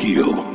Heal.